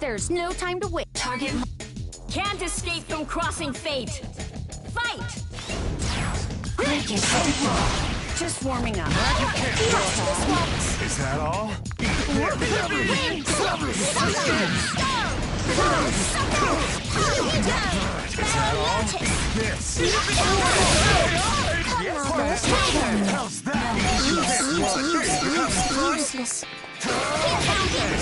There's no time to wait. Target. Can't escape from crossing fate. Fight! Break it. Just warming up. Is that all? This. How's that? Useless. Is that all?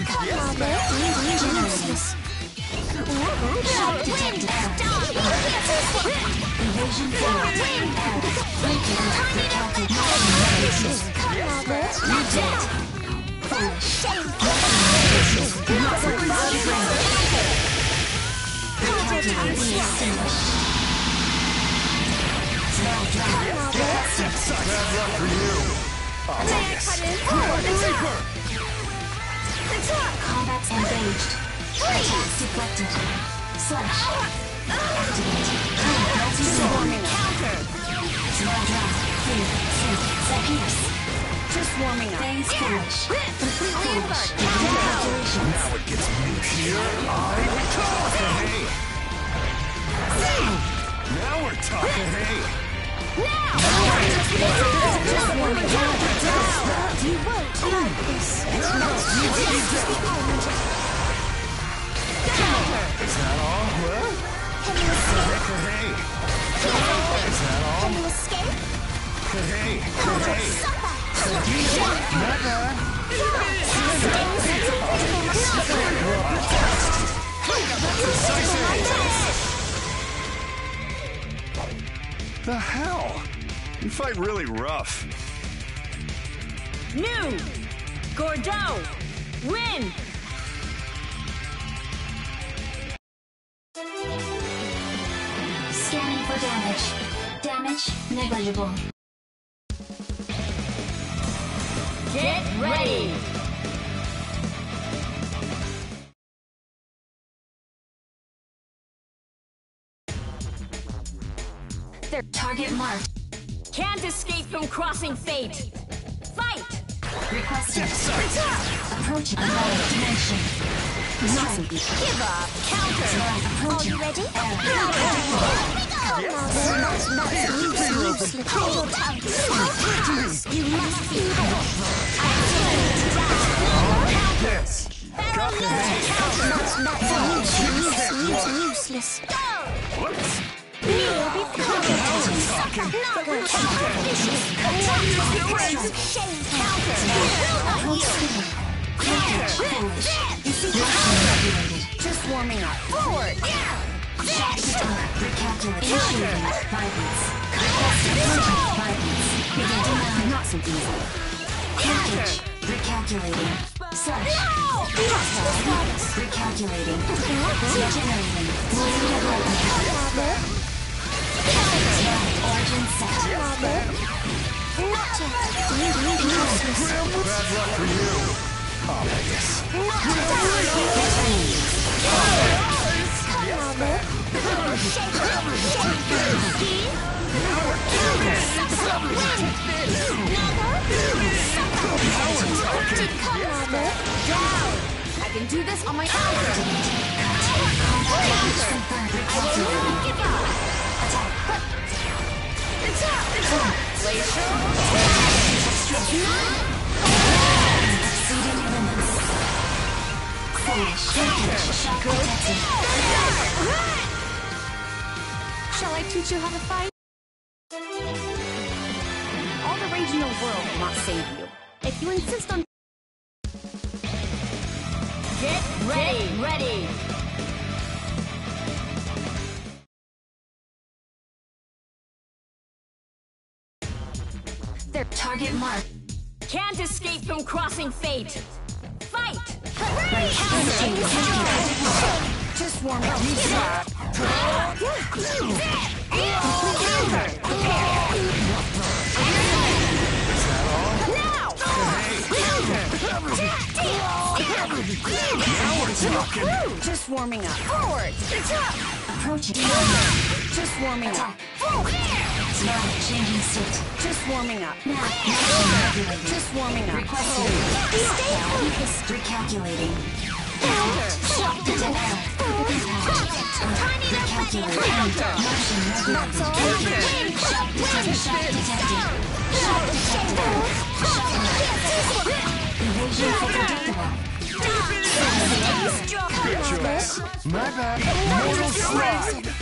Talking. Yes, ma'am. Detected error. Evasion failed. Error. Break it. Recounted. Reject. Foolish. Not required. Recounted. Extinguished. Now drive. Bad luck for you. Combat engaged. Attacks deflected. Slash. Activate. Multi-sword. Now drive. Clear. Safe. Set. Just warming up. Phase foolish. Completely Foolish. apart. Now it gets me here. I talk. Hey. Now we're talking. Hey. Up. You won't like this. Is that all? What? Can you escape? Hey. Is that all? Can you escape? Hey. Hey. The hell? You fight really rough. Nu! Gordeau! Win! Scanning for damage. Damage negligible. Get ready! Their Target marked. Can't escape from crossing fate. Fight! Requested. Approaching another dimension. Strike. Give up. Counter. Approaching. you ready? Error. That's not useless. Hold your tongue. You must be Yes. That's not useless. You'll be Not good. Shame counter. Just warming up. Forward. Recalculate. Initiating. Violence. Violence. Begin. Not so easy. Package. Recalculating. Recalculating. Regenerating. Bad luck for you. Oh, yes. I can do this on my own. I will Recalculating. Give up. Shall I teach you how to fight? All the rage in the world will not save you. If you insist on Get ready! ready! Their Target mark. Can't escape from crossing fate. Fight! just warm up. Just warming up. Forward. Approaching. Just warming up. Smart, changing state. Just warming up. Now, motion regulated. Just warming up. Requesting. Stay focused. Recalculating. Shock Detector. Recalculating. Motion That's all. regulated. Shock detected. Shock detected. Shock detected. Shock alert. Evasion predictable. My bad. Mortal slide.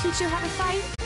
Teach you how to fight?